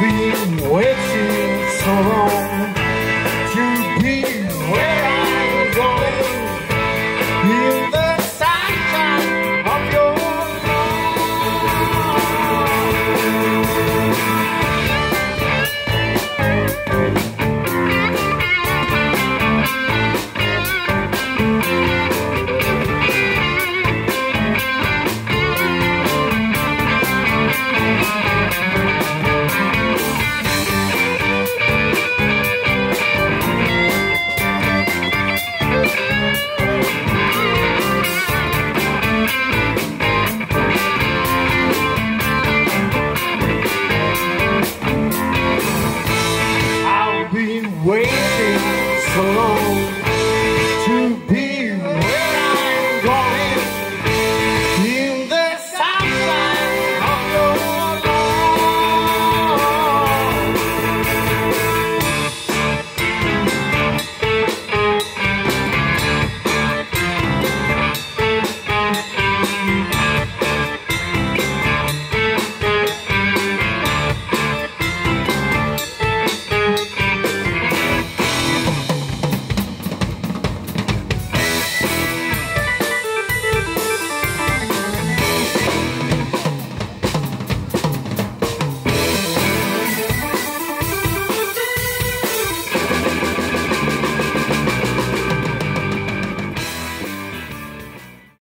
been waiting so long. alone.